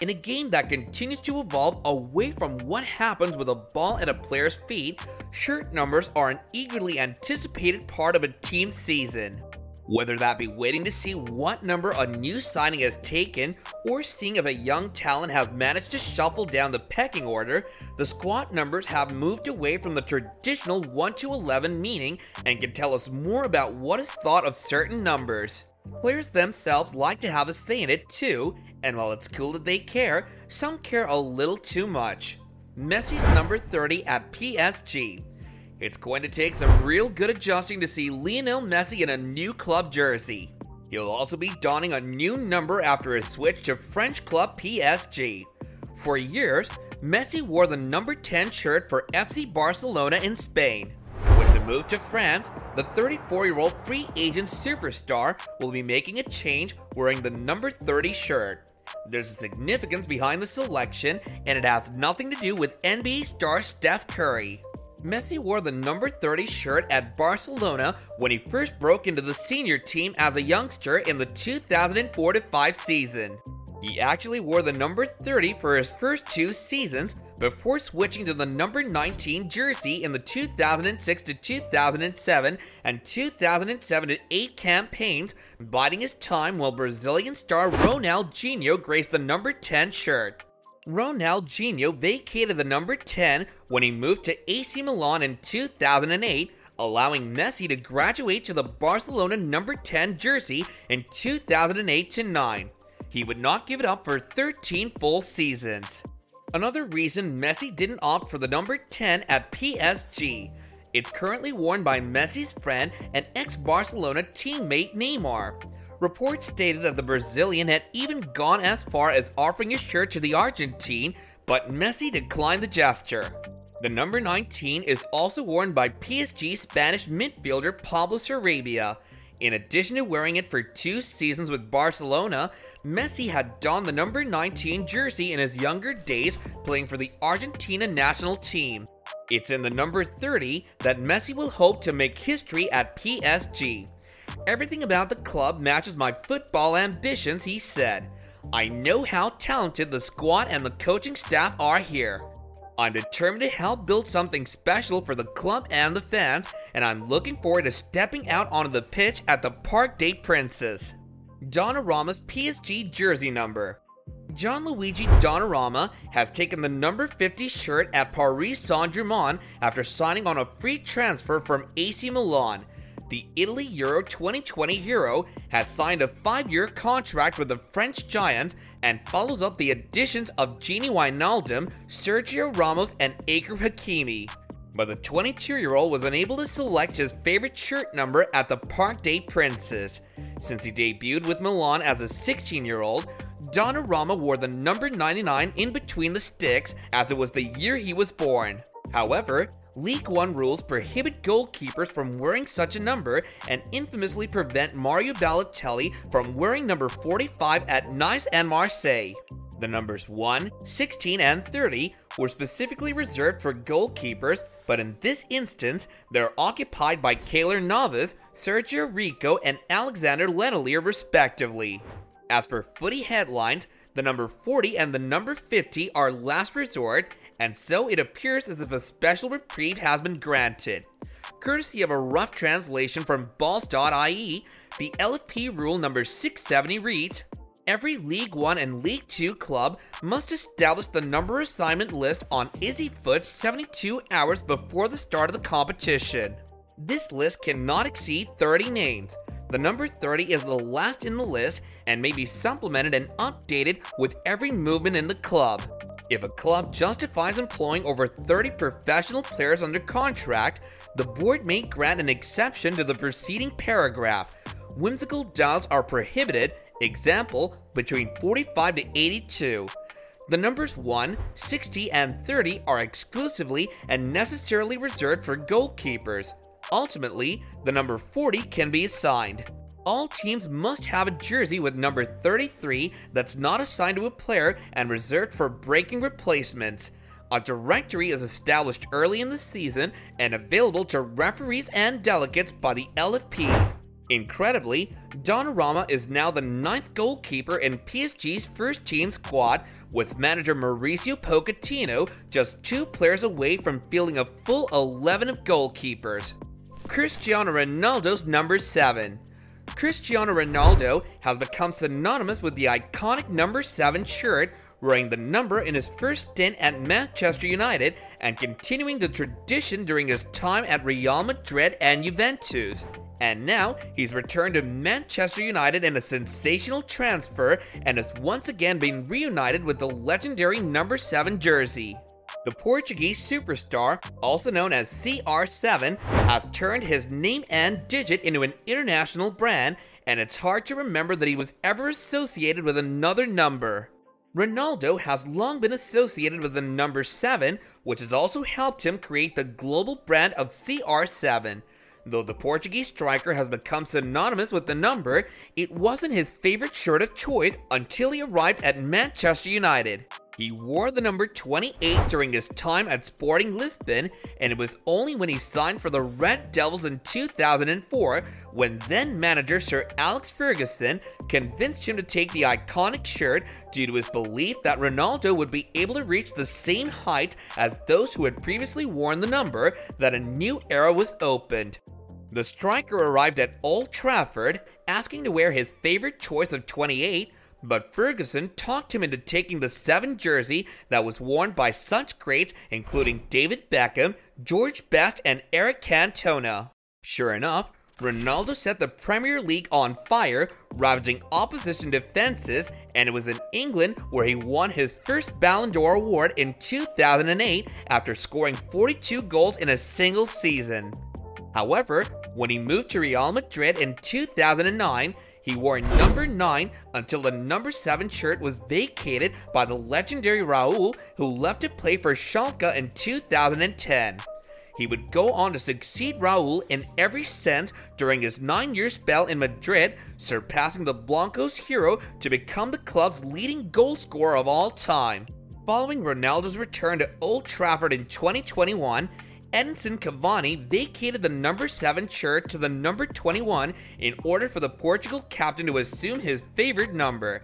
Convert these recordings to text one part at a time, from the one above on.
In a game that continues to evolve away from what happens with a ball at a player's feet, shirt numbers are an eagerly anticipated part of a team's season. Whether that be waiting to see what number a new signing has taken, or seeing if a young talent has managed to shuffle down the pecking order, the squad numbers have moved away from the traditional 1 to 11 meaning and can tell us more about what is thought of certain numbers. Players themselves like to have a say in it too, and while it's cool that they care, some care a little too much. Messi's number 30 at PSG. It's going to take some real good adjusting to see Lionel Messi in a new club jersey. He'll also be donning a new number after his switch to French club PSG. For years, Messi wore the number 10 shirt for FC Barcelona in Spain. Move to France, the 34 year old free agent superstar will be making a change wearing the number 30 shirt. There's a significance behind the selection, and it has nothing to do with NBA star Steph Curry. Messi wore the number 30 shirt at Barcelona when he first broke into the senior team as a youngster in the 2004 5 season. He actually wore the number 30 for his first two seasons before switching to the number 19 jersey in the 2006 to 2007 and 2007 to 8 campaigns, biding his time while Brazilian star Ronaldinho graced the number 10 shirt. Ronaldinho vacated the number 10 when he moved to AC Milan in 2008, allowing Messi to graduate to the Barcelona number 10 jersey in 2008 9. He would not give it up for 13 full seasons. Another reason Messi didn't opt for the number 10 at PSG. It's currently worn by Messi's friend and ex Barcelona teammate Neymar. Reports stated that the Brazilian had even gone as far as offering his shirt to the Argentine, but Messi declined the gesture. The number 19 is also worn by PSG Spanish midfielder Pablo Sarabia. In addition to wearing it for two seasons with Barcelona, Messi had donned the number 19 jersey in his younger days playing for the Argentina national team. It's in the number 30 that Messi will hope to make history at PSG. Everything about the club matches my football ambitions, he said. I know how talented the squad and the coaching staff are here. I'm determined to help build something special for the club and the fans, and I'm looking forward to stepping out onto the pitch at the Parc des Princes. Donnarumma's PSG jersey number. Gianluigi Donnarumma has taken the number 50 shirt at Paris Saint-Germain after signing on a free transfer from AC Milan the Italy Euro 2020 hero has signed a five year contract with the French Giants and follows up the additions of Gini Wijnaldum, Sergio Ramos, and Achraf Hakimi. But the 22 year old was unable to select his favorite shirt number at the Parc des Princes. Since he debuted with Milan as a 16 year old, Donnarumma wore the number 99 in between the sticks as it was the year he was born. However, League One rules prohibit goalkeepers from wearing such a number and infamously prevent Mario Balotelli from wearing number 45 at Nice and Marseille. The numbers 1, 16, and 30 were specifically reserved for goalkeepers, but in this instance, they're occupied by Keylor Navas, Sergio Rico, and Alexandre Letellier respectively. As per footy headlines, the number 40 and the number 50 are last resort, and so it appears as if a special reprieve has been granted. Courtesy of a rough translation from balls.ie, the LFP rule number 670 reads Every League 1 and League 2 club must establish the number assignment list on EasyFoot 72 hours before the start of the competition. This list cannot exceed 30 names. The number 30 is the last in the list and may be supplemented and updated with every movement in the club. If a club justifies employing over 30 professional players under contract, the board may grant an exception to the preceding paragraph. Whimsical doubts are prohibited, example, between 45 to 82. The numbers 1, 60, and 30 are exclusively and necessarily reserved for goalkeepers. Ultimately, the number 40 can be assigned all teams must have a jersey with number 33 that's not assigned to a player and reserved for breaking replacements. A directory is established early in the season and available to referees and delegates by the LFP. Incredibly, Donnarumma is now the ninth goalkeeper in PSG's first team squad, with manager Mauricio Pochettino just two players away from fielding a full 11 of goalkeepers. Cristiano Ronaldo's number 7. Cristiano Ronaldo has become synonymous with the iconic number 7 shirt, wearing the number in his first stint at Manchester United and continuing the tradition during his time at Real Madrid and Juventus. And now he's returned to Manchester United in a sensational transfer and has once again been reunited with the legendary number 7 jersey. The Portuguese superstar, also known as CR7, has turned his name and digit into an international brand, and it's hard to remember that he was ever associated with another number. Ronaldo has long been associated with the number 7, which has also helped him create the global brand of CR7. Though the Portuguese striker has become synonymous with the number, it wasn't his favorite shirt of choice until he arrived at Manchester United. He wore the number 28 during his time at Sporting Lisbon, and it was only when he signed for the Red Devils in 2004 when then manager Sir Alex Ferguson convinced him to take the iconic shirt due to his belief that Ronaldo would be able to reach the same height as those who had previously worn the number, that a new era was opened. The striker arrived at Old Trafford asking to wear his favorite choice of 28 but Ferguson talked him into taking the 7 jersey that was worn by such greats including David Beckham, George Best, and Eric Cantona. Sure enough, Ronaldo set the Premier League on fire, ravaging opposition defenses, and it was in England where he won his first Ballon d'Or award in 2008 after scoring 42 goals in a single season. However, when he moved to Real Madrid in 2009, he wore number 9 until the number 7 shirt was vacated by the legendary Raul, who left to play for Schalke in 2010. He would go on to succeed Raul in every sense during his nine year spell in Madrid, surpassing the Blancos hero to become the club's leading goal scorer of all time. Following Ronaldo's return to Old Trafford in 2021, Edinson Cavani vacated the number 7 shirt to the number 21 in order for the Portugal captain to assume his favorite number.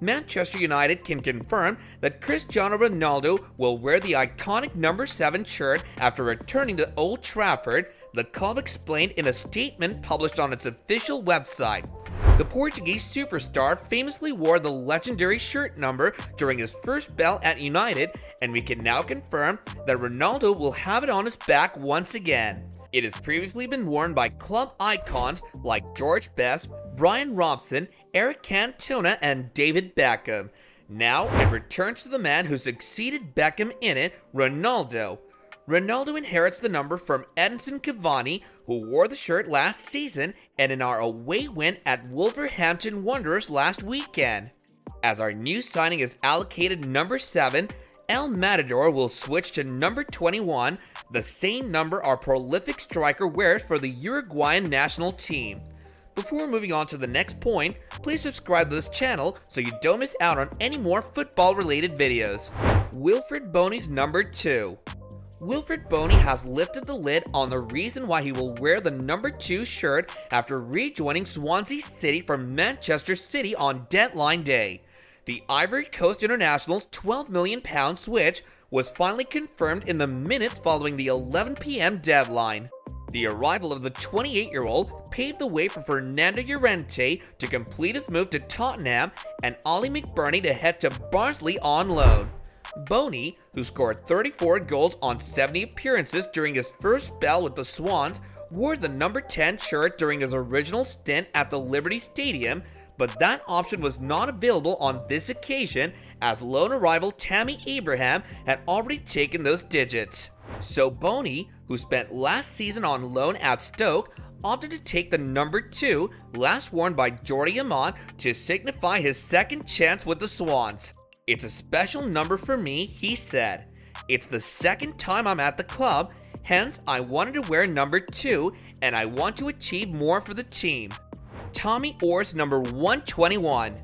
Manchester United can confirm that Cristiano Ronaldo will wear the iconic number 7 shirt after returning to Old Trafford, the club explained in a statement published on its official website. The Portuguese superstar famously wore the legendary shirt number during his first spell at United, and we can now confirm that Ronaldo will have it on his back once again. It has previously been worn by club icons like George Best, Brian Robson, Eric Cantona, and David Beckham. Now it returns to the man who succeeded Beckham in it, Ronaldo. Ronaldo inherits the number from Edinson Cavani, who wore the shirt last season and in our away win at Wolverhampton Wanderers last weekend. As our new signing is allocated number 7, El Matador will switch to number 21, the same number our prolific striker wears for the Uruguayan national team. Before moving on to the next point, please subscribe to this channel so you don't miss out on any more football related videos. Wilfried Bony's number 2. Wilfried Bony has lifted the lid on the reason why he will wear the number 2 shirt after rejoining Swansea City from Manchester City on deadline day. The Ivory Coast International's £12 million switch was finally confirmed in the minutes following the 11 pm deadline. The arrival of the 28 year old paved the way for Fernando Llorente to complete his move to Tottenham and Oli McBurnie to head to Barnsley on loan. Bony, who scored 34 goals on 70 appearances during his first spell with the Swans, wore the number 10 shirt during his original stint at the Liberty Stadium, but that option was not available on this occasion as loan arrival Tammy Abraham had already taken those digits. So Bony, who spent last season on loan at Stoke, opted to take the number 2, last worn by Jordi Amat, to signify his second chance with the Swans. It's a special number for me, he said. It's the second time I'm at the club, hence, I wanted to wear number 2 and I want to achieve more for the team. Tommy Oar's number 121.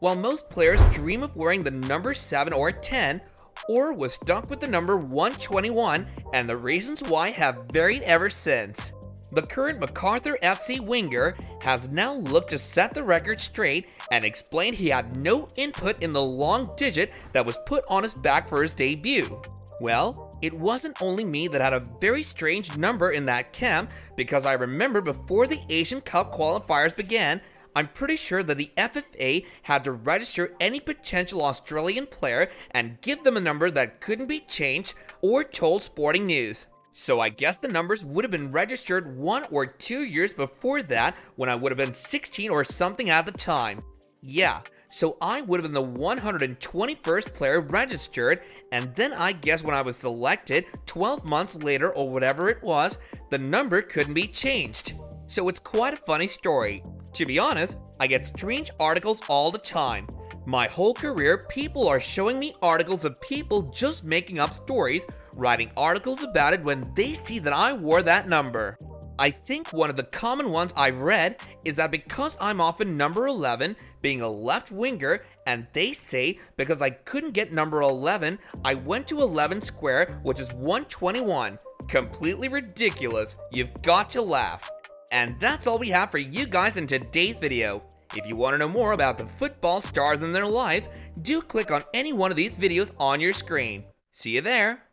While most players dream of wearing the number 7 or 10, Oar was stuck with the number 121, and the reasons why have varied ever since. The current MacArthur FC winger has now looked to set the record straight and explained he had no input in the long digit that was put on his back for his debut. Well, it wasn't only me that had a very strange number in that camp because I remember before the Asian Cup qualifiers began, I'm pretty sure that the FFA had to register any potential Australian player and give them a number that couldn't be changed Oar told Sporting News. So I guess the numbers would have been registered one or two years before that when I would have been 16 or something at the time. Yeah, so I would have been the 121st player registered, and then I guess when I was selected 12 months later or whatever it was, the number couldn't be changed. So it's quite a funny story. To be honest, I get strange articles all the time. My whole career, people are showing me articles of people just making up stories, writing articles about it when they see that I wore that number. I think one of the common ones I've read is that because I'm often number 11, being a left winger, and they say because I couldn't get number 11, I went to 11 square, which is 121. Completely ridiculous. You've got to laugh. And that's all we have for you guys in today's video. If you want to know more about the football stars and their lives, do click on any one of these videos on your screen. See you there!